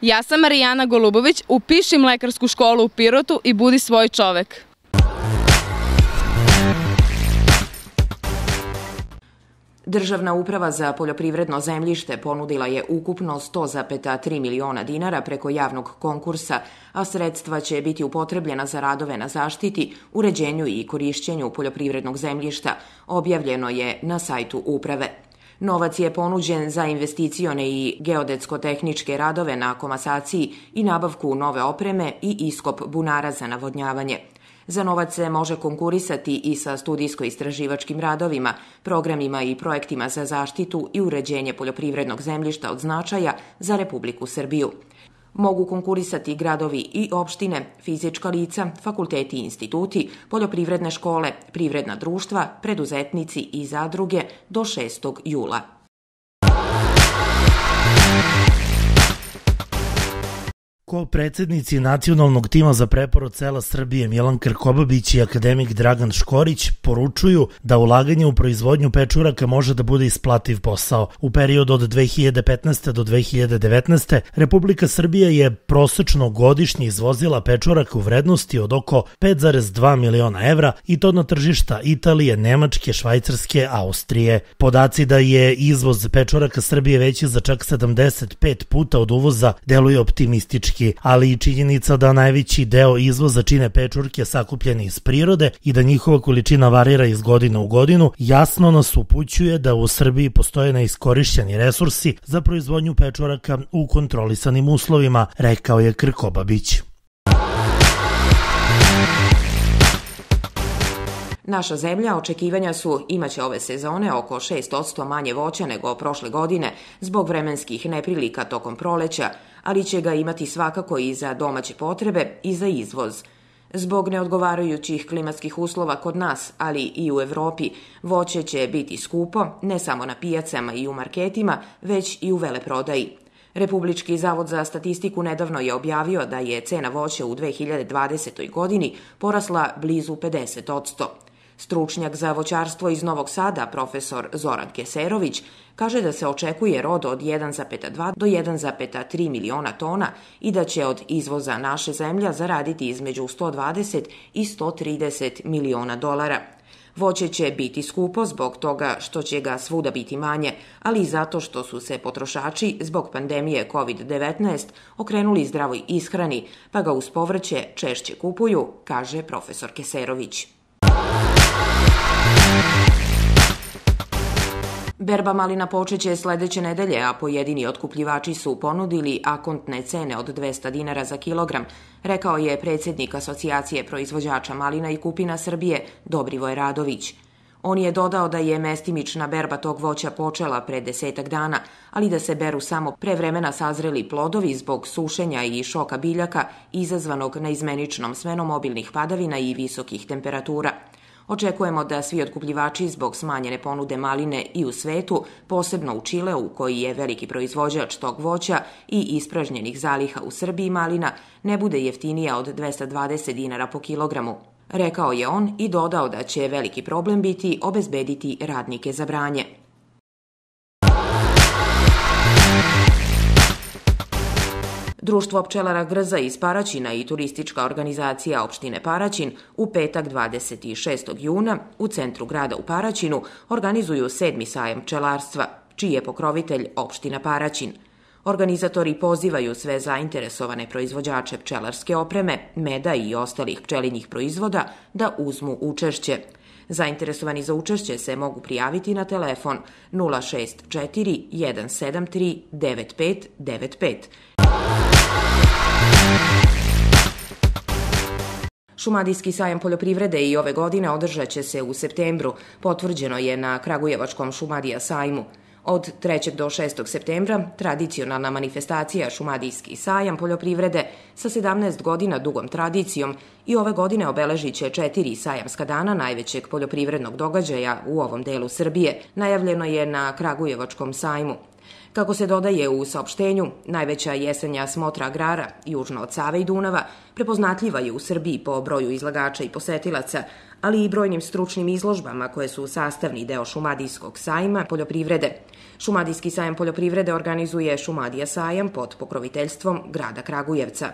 Ja sam Marijana Golubović, upiši mlekarsku školu u Pirotu i budi svoj čovek. Državna uprava za poljoprivredno zemljište ponudila je ukupno 100,3 miliona dinara preko javnog konkursa, a sredstva će biti upotrebljena za radove na zaštiti, uređenju i korišćenju poljoprivrednog zemljišta, objavljeno je na sajtu uprave. Novac je ponuđen za investicione i geodetsko-tehničke radove na komasaciji i nabavku nove opreme i iskop bunara za navodnjavanje. Za novac se može konkurisati i sa studijsko-istraživačkim radovima, programima i projektima za zaštitu i uređenje poljoprivrednog zemljišta od značaja za Republiku Srbiju. Mogu konkurisati gradovi i opštine, fizička lica, fakulteti i instituti, poljoprivredne škole, privredna društva, preduzetnici i zadruge do 6. jula. Ko predsednici nacionalnog tima za preporod cela Srbije Milan Krkobabić i akademik Dragan Škorić poručuju da ulaganje u proizvodnju pečuraka može da bude isplativ posao. U periodu od 2015. do 2019. Republika Srbija je prosečno godišnje izvozila pečurak u vrednosti od oko 5,2 miliona evra i to na tržišta Italije, Nemačke, Švajcarske, Austrije. Podaci da je izvoz pečuraka Srbije veći za čak 75 puta od uvoza deluje optimistički pečurki, ali i činjenica da najveći deo izvoza čine pečurke sakupljene iz prirode i da njihova količina varira iz godine u godinu, jasno nas upućuje da u Srbiji postoje neiskorišćeni resursi za proizvodnju pečuraka u kontrolisanim uslovima, rekao je Krkobabić. Naša zemlja očekivanja su imaće ove sezone oko 6% manje voća nego prošle godine zbog vremenskih neprilika tokom proleća, ali će ga imati svakako i za domaće potrebe i za izvoz. Zbog neodgovarajućih klimatskih uslova kod nas, ali i u Evropi, voće će biti skupo ne samo na pijacama i u marketima, već i u veleprodaji. Republički zavod za statistiku nedavno je objavio da je cena voća u 2020. godini porasla blizu 50%. Stručnjak za voćarstvo iz Novog Sada, profesor Zoran Keserović, kaže da se očekuje rod od 1,2 do 1,3 miliona tona i da će od izvoza naše zemlja zaraditi između 120 i 130 miliona dolara. Voće će biti skupo zbog toga što će ga svuda biti manje, ali i zato što su se potrošači zbog pandemije COVID-19 okrenuli zdravoj ishrani, pa ga uz povrće češće kupuju, kaže profesor Keserović. Berba malina počeće sledeće nedelje, a pojedini otkupljivači su ponudili akontne cene od 200 dinara za kilogram, rekao je predsednik Asocijacije proizvođača malina i kupina Srbije Dobrivoj Radović. On je dodao da je mestimična berba tog voća počela pre desetak dana, ali da se beru samo pre vremena sazreli plodovi zbog sušenja i šoka biljaka izazvanog neizmeničnom smenom obilnih padavina i visokih temperatura – Očekujemo da svi otkupljivači zbog smanjene ponude maline i u svetu, posebno u Čileu, koji je veliki proizvođač tog voća i ispražnjenih zaliha u Srbiji malina, ne bude jeftinija od 220 dinara po kilogramu. Rekao je on i dodao da će veliki problem biti obezbediti radnike za branje. Društvo pčelara Grza iz Paraćina i turistička organizacija opštine Paraćin u petak 26. juna u centru grada u Paraćinu organizuju sedmi sajam pčelarstva, čiji je pokrovitelj opština Paraćin. Organizatori pozivaju sve zainteresovane proizvođače pčelarske opreme, meda i ostalih pčelinjih proizvoda da uzmu učešće. Zainteresovani za učešće se mogu prijaviti na telefon 064 173 9595 Šumadijski sajam poljoprivrede i ove godine održat će se u septembru, potvrđeno je na Kragujevačkom Šumadija sajmu. Od 3. do 6. septembra tradicionalna manifestacija Šumadijski sajam poljoprivrede sa 17 godina dugom tradicijom i ove godine obeležit će četiri sajamska dana najvećeg poljoprivrednog događaja u ovom delu Srbije, najavljeno je na Kragujevačkom sajmu. Kako se dodaje u saopštenju, najveća jesenja smotra agrara, južno od Save i Dunava, prepoznatljiva je u Srbiji po broju izlagača i posetilaca, ali i brojnim stručnim izložbama koje su sastavni deo Šumadijskog sajma poljoprivrede. Šumadijski sajam poljoprivrede organizuje Šumadija sajam pod pokroviteljstvom grada Kragujevca.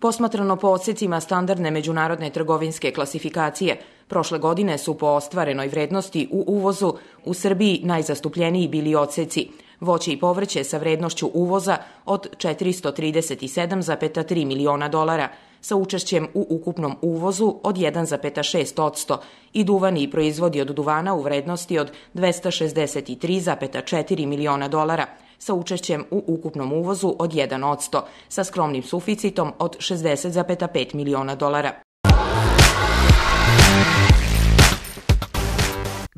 Posmatrano po odsecima standardne međunarodne trgovinske klasifikacije, prošle godine su po ostvarenoj vrednosti u uvozu u Srbiji najzastupljeniji bili odseci voće i povrće sa vrednošću uvoza od 437,3 miliona dolara, sa učešćem u ukupnom uvozu od 1,6% i duvani i proizvodi od duvana u vrednosti od 263,4 miliona dolara, sa učešćem u ukupnom uvozu od 1%, sa skromnim suficitom od 60,5 miliona dolara.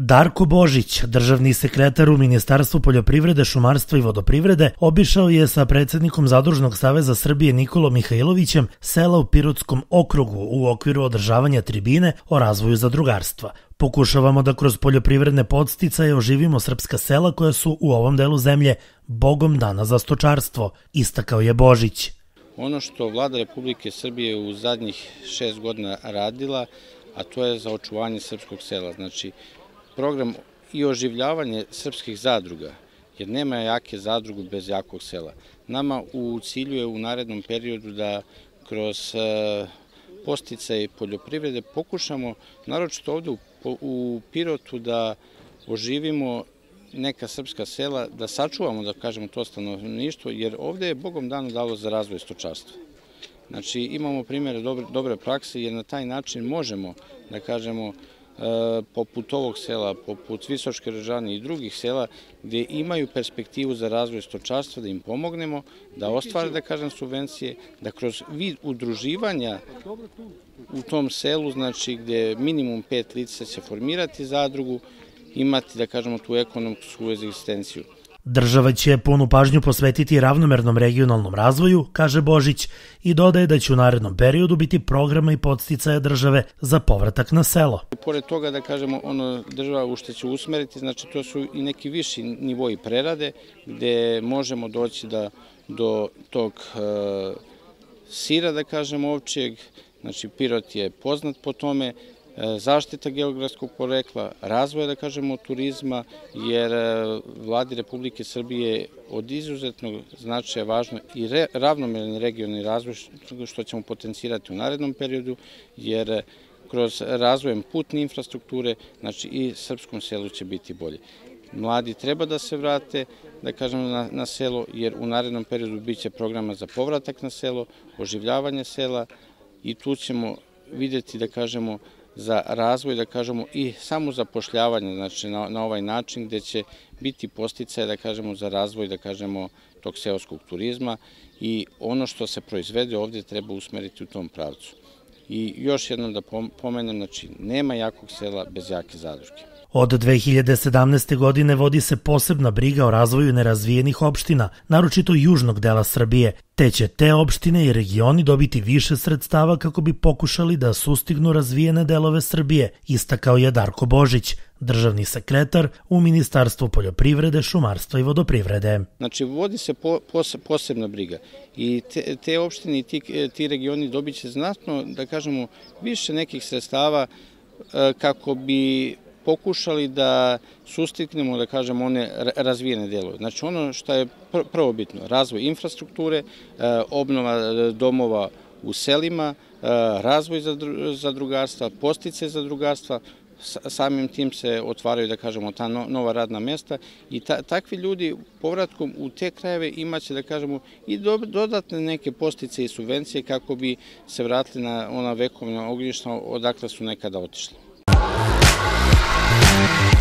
Darko Božić, državni sekretar u Ministarstvu poljoprivrede, šumarstva i vodoprivrede, obišao je sa predsednikom Zadružnog saveza Srbije Nikolom Mihajlovićem sela u Pirotskom okrugu u okviru održavanja tribine o razvoju zadrugarstva. Pokušavamo da kroz poljoprivredne podsticaje oživimo srpska sela koja su u ovom delu zemlje bogom dana za stočarstvo, istakao je Božić. Ono što vlada Republike Srbije u zadnjih šest godina radila, a to je za očuvanje srpskog sela. Znači, program i oživljavanje srpskih zadruga, jer nema jake zadrugu bez jakog sela. Nama u cilju je u narednom periodu da kroz e, posticaj poljoprivrede pokušamo, naročito ovde u Pirotu, da oživimo neka srpska sela, da sačuvamo, da kažemo, to stanovništvo, jer ovde je Bogom dano dalo za razvoj stočarstva. Znači, imamo primere dobre, dobre prakse, jer na taj način možemo, da kažemo, poput ovog sela, poput Visočke Režane i drugih sela, gde imaju perspektivu za razvoj stočarstva, da im pomognemo, da ostvare, da kažem, subvencije, da kroz vid udruživanja u tom selu, znači gde minimum pet lica će formirati zadrugu, imati, da kažemo, tu ekonomsku egzistenciju. Država će punu pažnju posvetiti ravnomernom regionalnom razvoju, kaže Božić, i dodaje da će u narednom periodu biti programa i podsticaja države za povratak na selo. Pored toga da kažemo ono država u što će usmeriti, znači to su i neki viši nivoji prerade gde možemo doći da do tog e, sira da kažemo ovčijeg, znači Pirot je poznat po tome, zaštita geografskog porekla, razvoja, da kažemo, turizma, jer e, vladi Republike Srbije od izuzetnog značaja važno i ravnomerni regionalni razvoj, što ćemo potencirati u narednom periodu, jer e, kroz razvojem putne infrastrukture, znači i srpskom selu će biti bolje. Mladi treba da se vrate, da kažemo, na, na selo, jer u narednom periodu biće programa za povratak na selo, oživljavanje sela i tu ćemo videti, da kažemo, za razvoj, da kažemo, i samo zapošljavanje, znači na, ovaj način gde će biti posticaje, da kažemo, za razvoj, da kažemo, tog seoskog turizma i ono što se proizvede ovde treba usmeriti u tom pravcu. I još jednom da pomenem, znači, nema jakog sela bez jake zadruge. Od 2017. godine vodi se posebna briga o razvoju nerazvijenih opština, naročito južnog dela Srbije, te će te opštine i regioni dobiti više sredstava kako bi pokušali da sustignu razvijene delove Srbije, istakao je Darko Božić, državni sekretar u Ministarstvu poljoprivrede, šumarstva i vodoprivrede. Znači, vodi se po, pos, posebna briga i te, te opštine i ti, ti regioni dobit će znatno, da kažemo, više nekih sredstava e, kako bi pokušali da sustignemo, da kažemo, one razvijene delove. Znači ono što je prvo bitno, razvoj infrastrukture, e, obnova e, domova u selima, e, razvoj zadrugarstva, postice zadrugarstva, samim tim se otvaraju, da kažemo, ta nova radna mesta i ta, takvi ljudi povratkom u te krajeve imaće, da kažemo, i dodatne neke postice i subvencije kako bi se vratili na ona vekovna ognjišta odakle su nekada otišli. Thank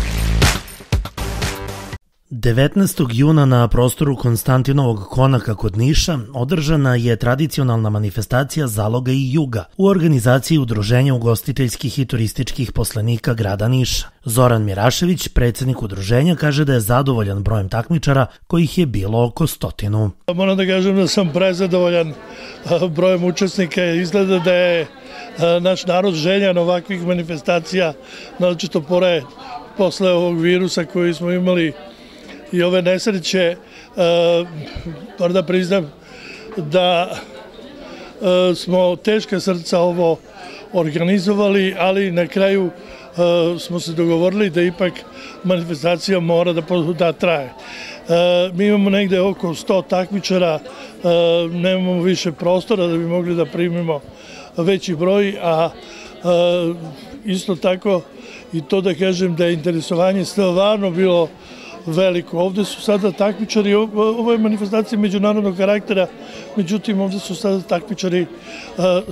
19. juna na prostoru Konstantinovog konaka kod Niša održana je tradicionalna manifestacija Zaloga i Juga u organizaciji Udruženja ugostiteljskih i turističkih poslanika grada Niša. Zoran Mirašević, predsednik udruženja, kaže da je zadovoljan brojem takmičara kojih je bilo oko stotinu. Moram da kažem da sam prezadovoljan brojem učesnika. Izgleda da je naš narod željan ovakvih manifestacija, naročito pored posle ovog virusa koji smo imali i ove nesreće, moram da priznam da smo teška srca ovo organizovali, ali na kraju smo se dogovorili da ipak manifestacija mora da, da traje. Mi imamo negde oko 100 takmičara, nemamo više prostora da bi mogli da primimo veći broj, a isto tako i to da kažem da je interesovanje stvarno bilo veliko. Ovde su sada takmičari, ovo je manifestacija međunarodnog karaktera, međutim ovde su sada takmičari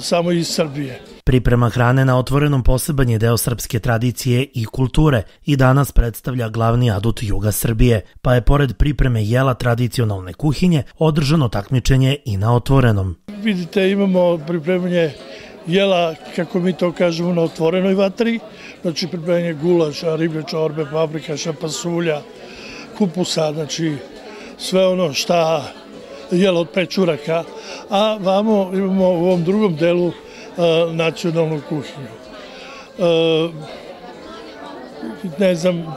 samo iz Srbije. Priprema hrane na otvorenom poseban je deo srpske tradicije i kulture i danas predstavlja glavni adut juga Srbije, pa je pored pripreme jela tradicionalne kuhinje održano takmičenje i na otvorenom. Vidite, imamo pripremanje jela, kako mi to kažemo, na otvorenoj vatri, znači pripremanje gulaša, riblje čorbe, paprika, šapasulja, kupusa, znači sve ono šta jela od pečuraka, a vamo imamo u ovom drugom delu nacionalnu kuhinju. Ne znam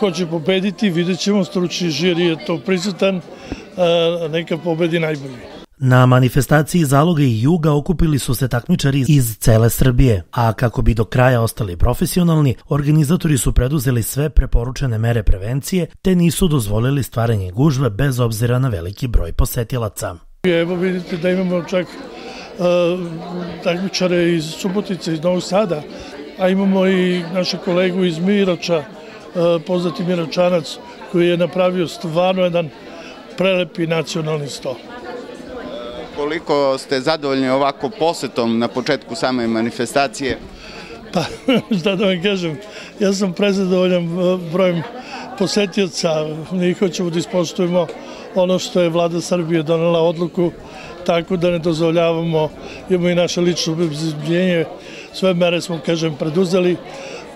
ko će pobediti, vidjet ćemo, stručni žiri je to prisutan, neka pobedi najbolji. Na manifestaciji Zaloga i Juga okupili su se takmičari iz cele Srbije, a kako bi do kraja ostali profesionalni, organizatori su preduzeli sve preporučene mere prevencije, te nisu dozvolili stvaranje gužve bez obzira na veliki broj posetilaca. Evo vidite da imamo čak takmičare iz Subotice, iz Novog Sada, a imamo i naše kolegu iz Mirača, poznati Miračanac, koji je napravio stvarno jedan prelepi nacionalni sto. Koliko ste zadovoljni ovako posetom na početku same manifestacije? Pa, šta da vam kažem, ja sam prezadovoljan brojem posetioca, mi hoćemo da ispoštujemo ono što je vlada Srbije donela odluku tako da ne dozvoljavamo, imamo i naše lično bezbedljenje, sve mere smo, kažem, preduzeli,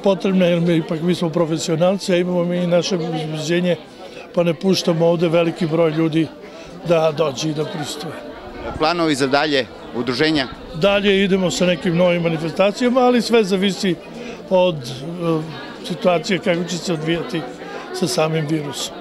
potrebne, jer mi, ipak mi smo profesionalci, a imamo mi i naše bezbedljenje, pa ne puštamo ovde veliki broj ljudi da dođe i da pristuje. Planovi za dalje udruženja? Dalje idemo sa nekim novim manifestacijama, ali sve zavisi od uh, situacije kako će se odvijati sa samim virusom.